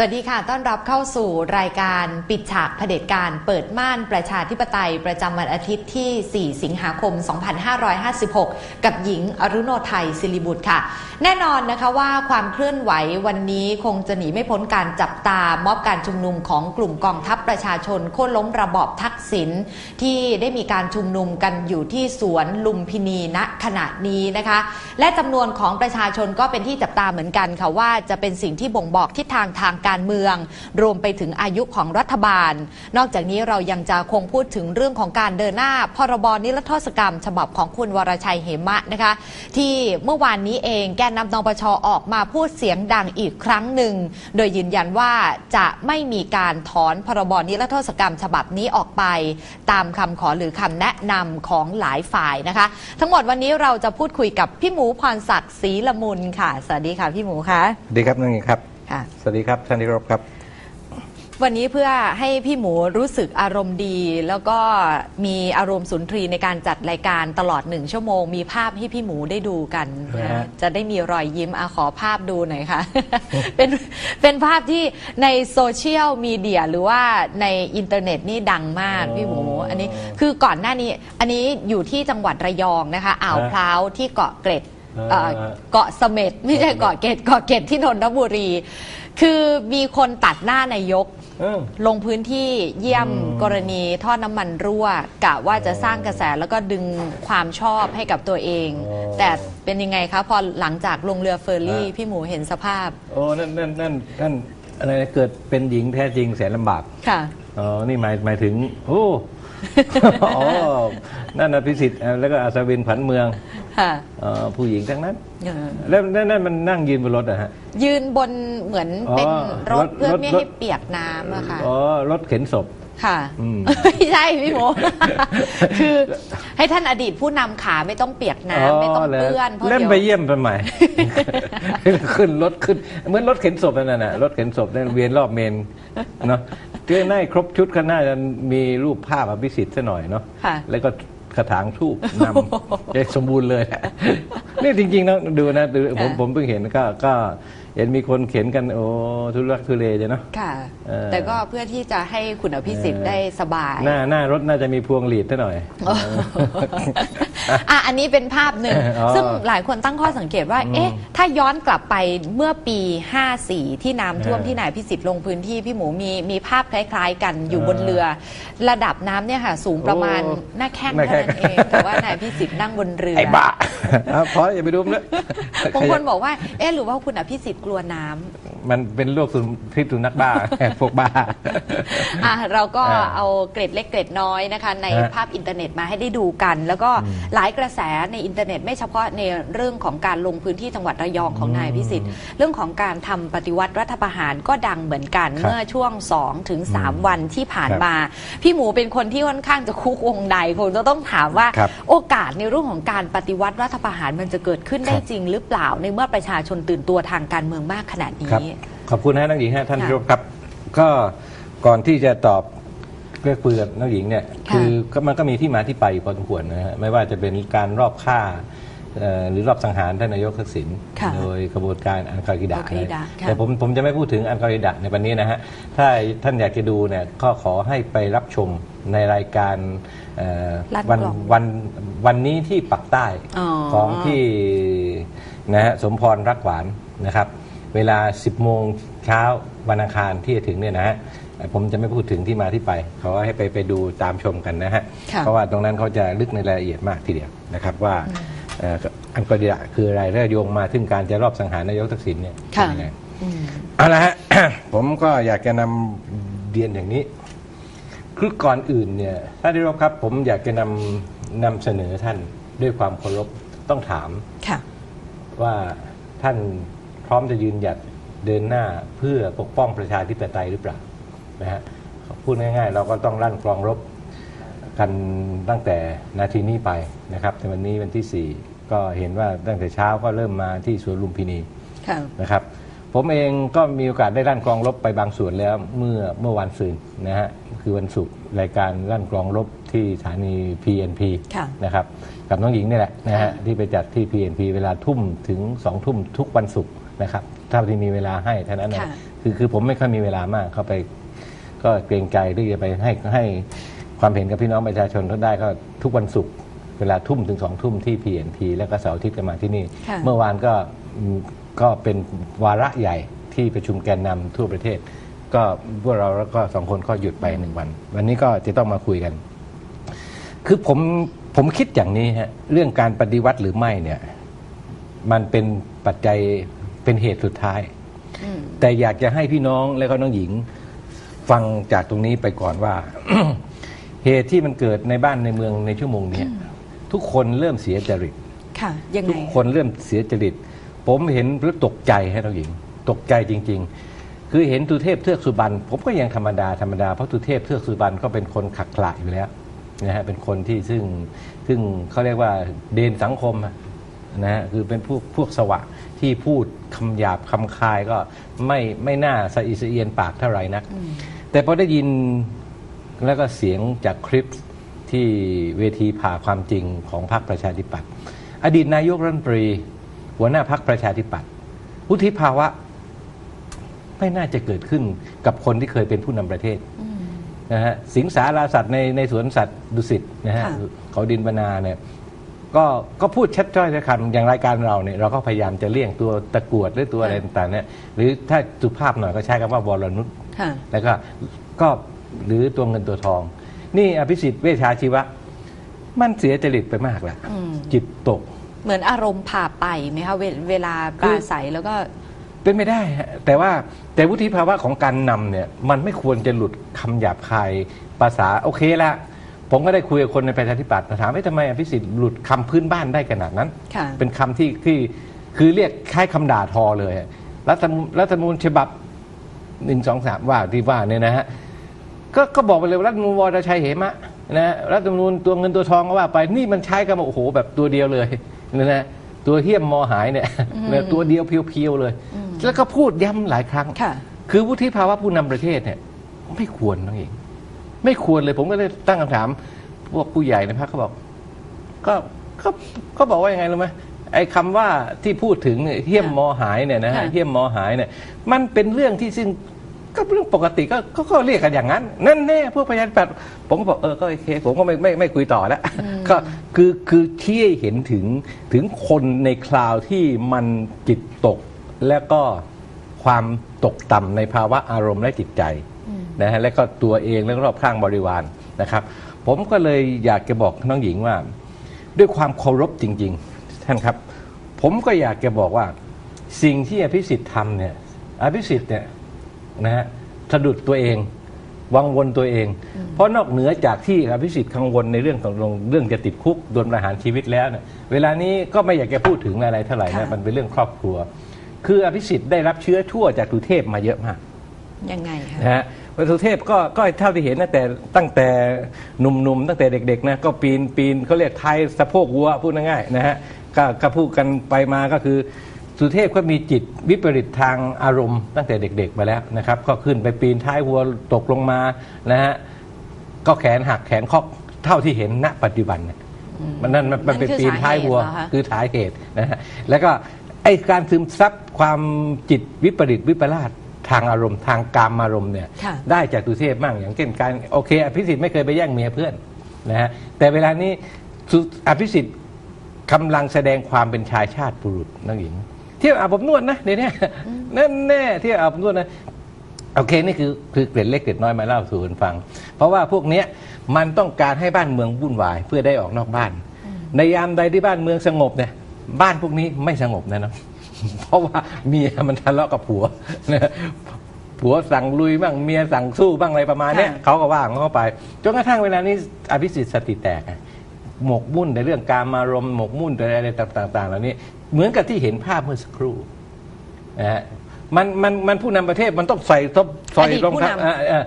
สวัสดีค่ะ ต้อนรับเข้าสู่รายการปิดฉากเผด็จการเปิดม่านประชาธิปไตยประจำวันอาทิตย์ที่ 4 สิงหาคม 2556 กับหญิงอรุโนไทยศิริบุตรค่ะ แน่นอนนะคะว่าความเคลื่อนไหววันนี้คงจะหนีไม่พ้นการจับตามอบการชุมนุมของกลุ่มกองทัพประชาชนโค่นล้มระบอบทักษิณที่ได้มีการชุมนุมกันอยู่ที่สวนลุมพินีณขณะนี้นะคะ และจำนวนของประชาชนก็เป็นที่จับตาเหมือนกันค่ะว่าจะเป็นสิ่งที่บ่งบอกทิศทางทางการเมือง รวมไปถึงอายุของรัฐบาล นอกจากนี้เรายังจะคงพูดถึงเรื่องของการเดินหน้า พรบนิรโทษกรรม ฉบับของคุณวรชัยเหมะนะคะ ที่เมื่อวานนี้เองแกนนำนปชออกมาพูดเสียงดังอีกครั้งหนึ่ง โดยยืนยันว่าจะไม่มีการถอนพรบนิรโทษกรรม ฉบับนี้ออกไป ตามคำขอหรือคำแนะนำของหลายฝ่ายนะคะ ทั้งหมดวันนี้เราจะพูดคุยกับพี่หมูพรศักดิ์ศรีละมุนค่ะ สวัสดีค่ะพี่หมูคะสวัสดีครับน้องหญิงครับ ค่ะ สวัสดีครับท่านที่เคารพครับ วันนี้เพื่อให้พี่หมูรู้สึกอารมณ์ดี แล้วก็มีอารมณ์สุนทรีในการจัดรายการตลอดหนึ่งชั่วโมง มีภาพให้พี่หมูได้ดูกัน นะฮะนะจะได้มีรอยยิ้มอะขอภาพดูหน่อยค่ะ เป็นเป็นภาพที่ในโซเชียลมีเดียหรือว่าในอินเทอร์เน็ตนี่ดังมากพี่หมู อันนี้คือก่อนหน้านี้ อันนี้อยู่ที่จังหวัดระยองนะคะ อ่าวพร้าวที่เกาะเกร็ด เอ่อเกาะเสม็ดไม่ใช่เกาะเกร็ดเกาะเกร็ดที่นนทบุรี คือมีคนตัดหน้านายก เออ ลงพื้นที่เยี่ยมอืมกรณีท่อน้ำมันรั่วกะว่าจะสร้างกระแสแล้วก็ดึงความชอบให้กับตัวเอง อ๋อแต่เป็นยังไงคะพอหลังจากลงเรือเฟอร์รี่ อ่า พี่หมูเห็นสภาพโอ้นั่นนั่นนั่นนั่นอะไรนะเกิดเป็นหญิงแท้จริงแสนลำบากค่ะ อ๋อนี่หมายหมายถึงโอ้ อ๋อ นั่นนะพิสิทธิ์อะแล้วก็อัศวินผันเมืองค่ะเอ่อผู้หญิงทั้งนั้นเออแล้วนั่นนั่นมันนั่งยืนบนรถอะฮะ ยืนบนเหมือนเป็นอ๋อรรถถเพื่อรถไม่รให้ถเปียกน้ำอะค่ะ อ๋อ รถเข็นศพค่ะอืมไม่ใช่พี่หมูคือให้ท่านอดีตผู้นำขาไม่ต้องเปียกน้ำไม่ต้องเปื้อนเพราะเล่นเดี๋ยวไปเยี่ยมทำไมขึ้นรถขึ้นเหมือนรถเข็นศพนั่นน่ะรถเข็นศพนั่นเวียนรอบเมนเนาะ เพื่อให้ครบชุดก็น่าจะมีรูปภาพอภิสิทธิ์ซะหน่อยเนาะค่ะ แล้วก็กระถางทูบนำจะสมบูรณ์เลยแหละนี่จริงๆนะดูนะดูผมค่ะผมเพิ่งเห็นก็ก็เห็นมีคนเข็นกันโอ้ทุลักทุเลจะเนาะ ค่ะ เออแต่ก็เพื่อที่จะให้คุณอภิสิทธิ์ได้สบาย หน้าหน้ารถน่าจะมีพวงหลีดซะหน่อยอ่ะอันนี้เป็นภาพหนึ่ง อ๋อซึ่งหลายคนตั้งข้อสังเกตว่าอืมเอ๊ะ ถ้าย้อนกลับไปเมื่อปี 54 ที่น้ำท่วมเออที่นายพิสิทธิ์ลงพื้นที่พี่หมูมีมีภาพคล้ายๆ กันอยู่เออบนเรือ ระดับน้ำเนี่ยค่ะ สูงประมาณโอ้หน้าแข้งหน้าเท่าแข้ง นั้นเองแต่ว่านายพิสิทธิ์นั่งบนเรือไอ้บ้าเอาพออย่าไปดูมันเลยบางคนบอกว่า เอ๊ะหรือว่าคุณอภิสิทธิ์กลัวน้ำ มันเป็นโรคสุนพิษสุนัขบ้า พวกบ้า อะเราก็อ่าเอาเกร็ดเล็กเกร็ดน้อยนะคะ ในฮะภาพอินเทอร์เน็ตมาให้ได้ดูกัน แล้วก็หลายกระแสในอินเทอร์เน็ตไม่เฉพาะในเรื่องของการลงพื้นที่จังหวัดระยองของนายพิสิทธิ์ เรื่องของการทำปฏิวัติรัฐประหารก็ดังเหมือนกันครับเมื่อช่วง2ถึง3วันที่ผ่านครับมา พี่หมูเป็นคนที่ค่อนข้างจะคุกวงใดคงจะต้องถามว่าครับโอกาสในเรื่องของการปฏิวัติรัฐประหารมันจะเกิดขึ้นได้ครับจริง หรือเปล่าในเมื่อประชาชนตื่นตัวทางการเมืองมากขนาดนี้ครับขอบคุณนะน้องหญิงฮะท่านค่ะผู้ชมครับ ก็ก่อนที่จะตอบ เรื่องคุยกับน้องหญิงเนี่ยค่ะคือก็มันก็มีที่มาที่ไปอยู่พอสมควรนะฮะไม่ว่าจะเป็นการรอบฆ่าเอ่อหรือรอบสังหารท่านนายกทักษิณค่ะโดยกระบวนการอันกากิดะอัลกออิดะค่ะแต่ผมผมจะไม่พูดถึงอันกากิดะในวันนี้นะฮะถ้าท่านอยากจะดูเนี่ยก็ขอให้ไปรับชมในรายการเอ่อลาดวันกล่องวันวันนี้ที่ปักใต้อ๋อของที่นะฮะสมพรรักหวานนะครับ เวลา 10 โมงเช้าวันอังคารที่จะถึงเนี่ยนะฮะ ผมจะไม่พูดถึงที่มาที่ไปขอให้ไปไปดูตามชมกันนะฮะ ค่ะเพราะว่าตรงนั้นเขาจะลึกในรายละเอียดมากทีเดียวนะครับว่าเอ่ออันกอริยะคืออะไรแล้วโยงมาถึงการจะรอบสังหารนายกทักษิณเนี่ยค่ะ เป็นยังไงอืม เอาละฮะ ผมก็อยากจะนำเรียนอย่างนี้ คือก่อนอื่นเนี่ยถ้านที่รบครับ ผมอยากจะนำนำเสนอท่านด้วยความเคารพต้องถาม ค่ะ ว่าท่านพร้อมจะยืนหยัดเดินหน้าเพื่อปกป้องประชาธิปไตยหรือเปล่า นะฮะพูดง่ายๆ เราก็ต้องลั่นกลองรบกันตั้งแต่นาทีนี้ไปนะครับในวันนี้วันที่ 4 ก็เห็นว่าตั้งแต่เช้าก็เริ่มมาที่สวนลุมพินีค่ะนะครับ ผมเองก็มีโอกาสได้ลั่นกลองรบไปบางส่วนแล้วเมื่อเมื่อวันซืนนะฮะคือวันศุกร์รายการลั่นกลองรบที่สถานี PNP ค่ะนะครับกับน้องหญิงนี่แหละนะฮะที่ไปจัดที่ PNP เวลาทุ่มถึงสองทุ่มทุกวันศุกร์นะครับเท่าที่มีเวลาให้เท่านั้นนะค่ะคือคือผมไม่ค่อยมีเวลามากเข้าไป ก็เกรงใจที่จะไปให้ให้ความเห็นกับพี่น้องประชาชนเขาได้ก็ทุกวันศุกร์เวลาทุ่มถึงสองทุ่มที่ PNP แล้วก็เสาร์อาทิตย์กันมาที่นี่ ค่ะ เมื่อวานก็อืมก็เป็นวาระใหญ่ที่ประชุมแกนนำทั่วประเทศ ก็พวกเราแล้วก็สองคนก็หยุดไปหนึ่งวัน วันนี้ก็จะต้องมาคุยกัน คือผมผมคิดอย่างนี้ฮะเรื่องการปฏิวัติหรือไม่เนี่ย มันเป็นปัจจัยเป็นเหตุสุดท้าย อืม แต่อยากจะให้พี่น้องและก็น้องหญิง ฟังจากตรงนี้ไปก่อนว่า เหตุที่มันเกิดในบ้านในเมืองในชั่วโมงเนี้ยทุกคนเริ่มเสียจริตค่ะยังทุไงกคนเริ่มเสียจริต ผมเห็นแล้วตกใจให้น้องหญิง ตกใจจริง ๆ คือเห็นตุเทพเทือกสุบรรณผมก็ยังธรรมดาธรรมดาเพราะตุเทพเทือกสุบรรณก็เป็นคนขักขระอยู่แล้วนะฮะเป็นคนที่ซึ่งซึ่งเขาเรียกว่าเดนสังคมอะนะฮะคือเป็นพวกพวกสวะที่พูดคำหยาบคำคายก็ไม่ไม่น่าสะอิสะเอียนปากเท่าไหร่นัก แต่พอได้ยินแล้วก็เสียงจากคลิปที่เวทีผ่าความจริงของพรรคประชาธิปัตย์อดีตนายกรัฐมนตรี หัวหน้าพรรคประชาธิปัตย์วุฒิภาวะไม่น่าจะเกิดขึ้นกับคนที่เคยเป็นผู้นำประเทศนะฮะสิงสาราสัตว์ในในสวนสัตว์ดุสิตนะฮะค่ะเขาดินบรรณาเนี่ยก็ก็พูดชัดจ้อยชัดคำอย่างรายการเราเนี่ยเราก็พยายามจะเลี่ยงตัวตะกรวดหรือตัวอะไรต่างๆเนี่ยหรือถ้าสุภาพหน่อยก็ใช้คำว่าวรนุช ค่ะแล้วก็ก็หรือตัวเงินตัวทอง นี่อภิสิทธิ์เวชชาชีวะ มันเสียจริตไปมากแล้วอืม จิตตก เหมือนอารมณ์ผ่าไปไหมคะเวเวลาปราศัยแล้วก็ เป็นไม่ได้ฮะแต่ว่าแต่วุฒิภาวะของการนำเนี่ยมันไม่ควรจะหลุดคำหยาบคายภาษาโอเคละผมก็ได้คุยกับคนในประชาธิปัตย์ถามว่าทำไมอภิสิทธิ์หลุดคำพื้นบ้านได้ขนาดนั้น ค่ะ เป็นคำที่ที่คือเรียกคล้ายคำด่าทอเลยอะรัฐธรรมรัฐธรรมนูญฉบับ หนึ่งสองสามว่าที่ว่าเนี่ยนะฮะก็ก็บอกไปเลยว่ารัฐธรรมนูญวรชัยเหมะนะฮะรัฐธรรมนูญตัวเงินตัวทองก็ว่าไปนี่มันใช้กันมาโอ้โหแบบตัวเดียวเลยนะฮะตัวเหี้ยมมอหายเนี่ยนะตัวเดียวเพียวๆเลย แล้วก็พูดย้ำหลายครั้งค่ะคือวุฒิภาวะผู้นำประเทศเนี่ย ไม่ควรน้องเอง ไม่ควรเลยผมก็เลยตั้งคำถาม พวกผู้ใหญ่ในพรรคเขาบอก ก็ก็ก็บอกว่ายังไงรู้ไหม ไอ้คำว่าที่พูดถึงเนี่ยเหี้ยมมอหายเนี่ยนะฮะค่ะเหี้ยมมอหายเนี่ยมันเป็นเรื่องที่ซึ่งก็เรื่องปกติก็ก็ก็เรียกกันอย่างนั้น นั่นแน่พวกประชาธิปัตย์ผมก็บอกเออก็โอเคผมก็ไม่ไม่ไม่คุยต่อแล้วก็คือคือชี้ให้เห็นถึงถึงคนในคราวที่มันจิตตก แล้วก็ความตกต่ำในภาวะอารมณ์และจิตใจ นะฮะและก็ตัวเองและรอบข้างบริวารนะครับ ผมก็เลยอยากจะบอกน้องหญิงว่า ด้วยความเคารพจริง ๆ ท่านครับ ผมก็อยากจะบอกว่าสิ่งที่อภิสิทธิ์ทำเนี่ยอภิสิทธิ์เนี่ยนะฮะสะดุดตัวเองวังวนตัวเอง เพราะนอกเหนือจากที่อภิสิทธิ์กังวลในเรื่องของเรื่องจะติดคุกโดนประหารชีวิตแล้วเนี่ยเวลานี้ก็ไม่อยากจะพูดถึงอะไรเท่าไหร่นะค่ะมันเป็นเรื่องครอบครัว คืออภิสิทธิ์ได้รับเชื้อชั่วจากตุเทพมาเยอะมากยังไงคะนะฮะวัตถุเทพก็ก็เท่าที่เห็นนะแต่ตั้งแต่หนุ่มๆตั้งแต่เด็กๆนะก็ปีนปีนเขาเรียกไทยสะโพกวัวพูดง่ายๆนะฮะ ก็ก็พูดกันไปมาก็คือ สุเทพก็มีจิตวิปริตทางอารมณ์ตั้งแต่เด็กๆมาแล้วนะครับ ก็ขึ้นไปปีนท้ายวัวตกลงมานะฮะก็แขนหักแขนคอกเท่าที่เห็นณปัจจุบันเนี่ยมันนั่นมันมันเป็นนั่นคือปีนท้ายวัวสาเหตุเหรอคะคือสาเหตุนะฮะแล้วก็ไอ้การซึมซับความจิตวิปริตวิปลาสทางอารมณ์ทางกามอารมณ์เนี่ยค่ะได้จากตุเทพบ้างอย่างเช่นการโอเค อภิสิทธิ์ไม่เคยไปแย่งเมียเพื่อนนะฮะแต่เวลานี้สุอภิสิทธิ์ กำลังแสดงความเป็นชายชาติบุรุษน้องหญิง เที่ยวอาบอบนวดนะเดี๋ยวนี้นั่นแน่เที่ยวอาบอบนวดนะโอเคนี่คือคือเกร็ดเล็กเกร็ดน้อยมาเล่าสู่กันฟัง เพราะว่าพวกเนี้ยมันต้องการให้บ้านเมืองวุ่นวายเพื่อได้ออกนอกบ้าน ในยามใดที่บ้านเมืองสงบเนี่ยบ้านพวกนี้ไม่สงบนะเนาะเพราะว่าเมียมันทะเลาะกับผัวนะผัวสั่งลุยบ้างเมียสั่งสู้บ้างอะไรประมาณเนี้ยค่ะเขาก็ว่าของเขาไปจนกระทั่งเวลานี้อภิสิทธิ์สติแตกอะ หมกมุ่นในเรื่องการมารมณ์หมกมุ่นในอะไรต่าง ๆ เหล่านี้ เหมือนกับที่เห็นภาพเมื่อสักครู่นะฮะมันมันมันผู้นำประเทศมันต้องใส่ทบใส่อดีตรองผู้เท้านำเอ่อเอ่อ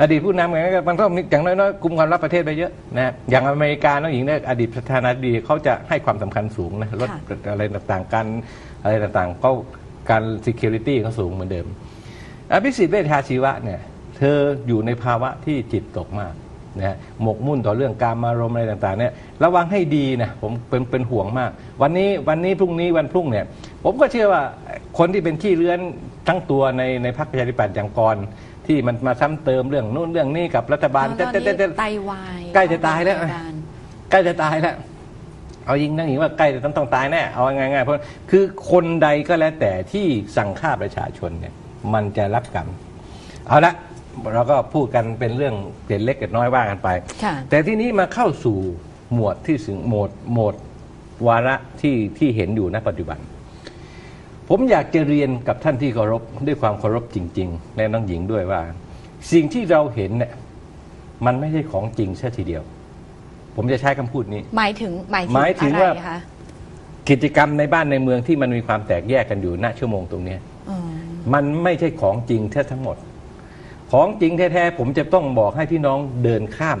อดีตผู้นำอย่างนั้นก็มันต้องมีอย่างน้อยๆกลุ่มความลับประเทศไปเยอะนะอย่างอเมริกาน้องหญิงเนี่ยอดีตประธานาธิบดีเขาจะให้ความสำคัญสูงนะลดอะไรต่างๆการอะไรต่างๆก็การ security เขาสูงเหมือนเดิมอภิสิทธิ์เวชชาชีวะเนี่ย เธออยู่ในภาวะที่จิตตกมาก นะฮะหมกมุ่นต่อเรื่องการมารมณ์อะไรต่างๆเนี่ยระวังให้ดีนะผมเป็นเป็นห่วงมาก วันนี้วันนี้พรุ่งนี้วันพรุ่งเนี่ยผมก็เชื่อว่าคนที่เป็นขี้เรือนทั้งตัวในในพรรคประชาธิปัตย์อย่างกรที่มันมาซ้ำเติมเรื่องนู้นเรื่องนี้กับรัฐบาลตอนเต้นี้เต้เต้ไตวายใกล้จะตายแล้วอาจารย์ใกล้จะตายแล้วเอายิงนั่งหญิงว่าใกล้จะต้องต้องตายแน่เอาง่ายๆเพราะคือคนใดก็แล้วแต่ที่สั่งฆ่าประชาชนเนี่ยมันจะรับกรรมเอาละ เราก็พูดกันเป็นเรื่องเกล็ดเล็กเกล็ดน้อยว่ากันไป ค่ะแต่ที่นี้มาเข้าสู่หมวดที่ถึงโหมดโหมดวาระที่ที่เห็นอยู่ณปัจจุบัน ผมอยากจะเรียนกับท่านที่เคารพด้วยความเคารพจริง ๆ และน้องหญิงด้วยว่า สิ่งที่เราเห็นเนี่ยมันไม่ใช่ของจริงซะทีเดียว ผมจะใช้คำพูดนี้ หมายถึงหมายถึงหมายถึงอะไรว่า คะกิจกรรมในบ้านในเมืองที่มันมีความแตกแยกกันอยู่ณชั่วโมงตรงเนี้ย อืมมันไม่ใช่ของจริงแท้ทั้งหมด ของจริงแท้ๆผมจะต้องบอกให้พี่น้องเดินข้าม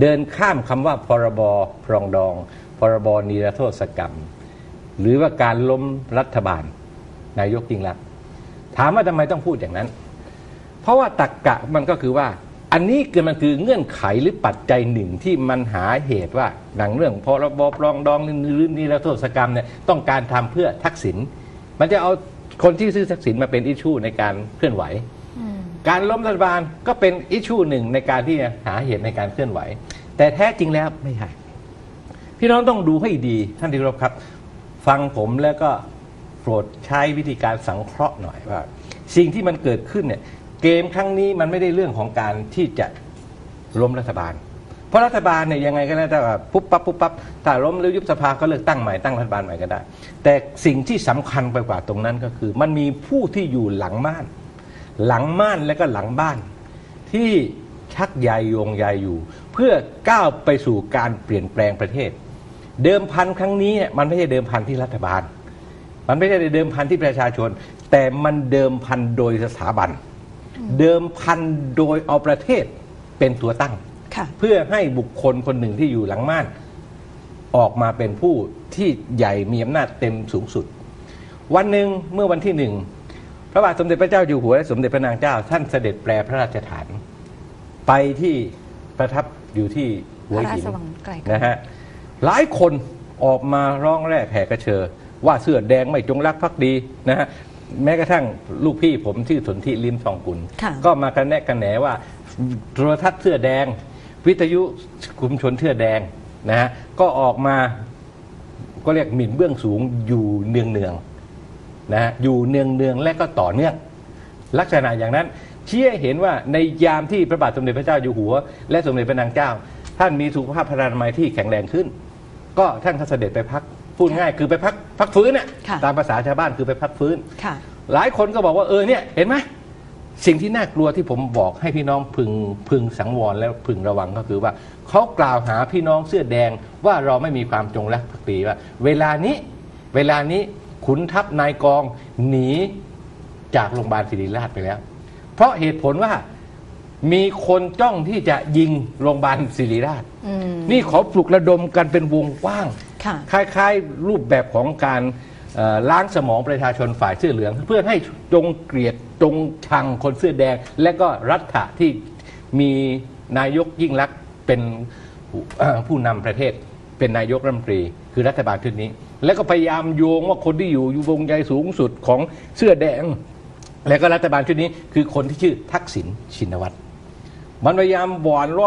เดินข้ามคำว่าพรบปรองดอง พรบนิรโทษกรรม หรือว่าการล้มรัฐบาล นายกยิ่งรักษณ์ถามว่าทำไมต้องพูดอย่างนั้น เพราะว่าตักกะมันก็คือว่าอันนี้คือมันคือเงื่อนไขหรือปัจจัยหนึ่งที่มันหาเหตุว่าหนังเรื่องพรบปรองดองหรือนิรโทษกรรมเนี่ยต้องการทำเพื่อทักษิณมันจะเอาคนที่ซื้อทักษิณมาเป็นอิชชูในการเคลื่อนไหว การล้มรัฐบาลก็เป็นอิชชูหนึ่งในการที่จะหาเหตุในการเคลื่อนไหว แต่แท้จริงแล้วไม่ใช่พี่น้องต้องดูให้ดีท่านที่รพครับ ฟังผมแล้วก็โปรดใช้วิธีการสังเคราะห์หน่อยว่า สิ่งที่มันเกิดขึ้นเนี่ยเกมครั้งนี้มันไม่ได้เรื่องของการที่จะล้มรัฐบาล เพราะรัฐบาลเนี่ยยังไงก็แล้วแต่ปุ๊บปั๊บปุ๊บปั๊บถ้าล้มหรือยุบสภาก็เลือกตั้งใหม่ตั้งรัฐบาลใหม่ก็ได้ แต่สิ่งที่สำคัญไปกว่าตรงนั้นก็คือ มันมีผู้ที่อยู่หลังม่าน หลังม่านและก็หลังบ้าน ที่ชักใยโยงใยอยู่ เพื่อก้าวไปสู่การเปลี่ยนแปลงประเทศ เดิมพันครั้งนี้เนี่ยมันไม่ใช่เดิมพันที่รัฐบาล มันไม่ใช่เดิมพันที่ประชาชน แต่มันเดิมพันโดยสถาบัน เดิมพันโดยเอาประเทศเป็นตัวตั้งค่ะเพื่อให้บุคคลคนหนึ่งที่อยู่หลังม่านออกมาเป็นผู้ที่ใหญ่มีอำนาจเต็มสูงสุด วันหนึ่งเมื่อวันที่หนึ่ง พระบาทสมเด็จพระเจ้าอยู่หัวและสมเด็จพระนางเจ้าท่านเสด็จแปลพระราชฐาน ไปที่ประทับอยู่ที่หัวหินพระราชวังไกลกัง นะฮะหลายคนออกมาร้องแร่แผ่กระเชอว่าเสื้อแดงไม่จงรักภักดีนะฮะแม้กระทั่งลูกพี่ผมชื่อสนธิลิมทองกุล ค่ะ ก็มากันแนะกันแหนว่าโทรทัศน์เสื้อแดง วิทยุคุมชนเสื้อแดงนะฮะก็ออกมา ก็เรียกหมิ่นเบื้องสูงอยู่เนืองเนืองๆ นะฮะอยู่เนืองเนืองๆและก็ต่อเนื่อง ลักษณะอย่างนั้นเชี้ให้เห็นว่าในยามที่พระบาทสมเด็จพระเจ้าอยู่หัว และสมเด็จพระนางเจ้า ท่านมีสุขภาพพลานามัยที่แข็งแรงขึ้น ก็ท่านก็เสด็จไปพักพูดง่ายคือไปพักพักฟื้นน่ะค่ะตามภาษาชาวบ้านคือไปพักฟื้นค่ะหลายคนก็บอกว่าเออเนี่ยเห็นไหมสิ่งที่น่ากลัวที่ผมบอกให้พี่น้องพึงพึงสังวรและพึงระวังก็คือว่าเขากล่าวหาพี่น้องเสื้อแดงว่าเราไม่มีความจงรักภักดีว่า เวลานี้เวลานี้ ขุนทัพนายกองหนีจากโรงพยาบาลศิริราชไปแล้ว เพราะเหตุผลว่ามีคนจ้องที่จะยิงโรงพยาบาลศิริราชอืมนี่ขอปลุกระดมกันเป็นวงกว้างค่ะคล้ายๆรูปแบบของการเอ่อล้างสมองประชาชนฝ่ายเสื้อเหลือง เพื่อให้จงเกลียดจงชังคนเสื้อแดง และก็รัฐะที่มีนายกยิ่งลักษณ์เป็นผู้เอ่อผู้นำประเทศ เป็นนายกรัฐมนตรี คือรัฐบาลชุดนี้ แล้วก็พยายามโยงว่าคนที่อยู่อยู่วงใยสูงสุดของเสื้อแดง และก็รัฐบาลชุดนี้คือคนที่ชื่อทักษิณชินวัตรมันพยายามบ่อนรอบ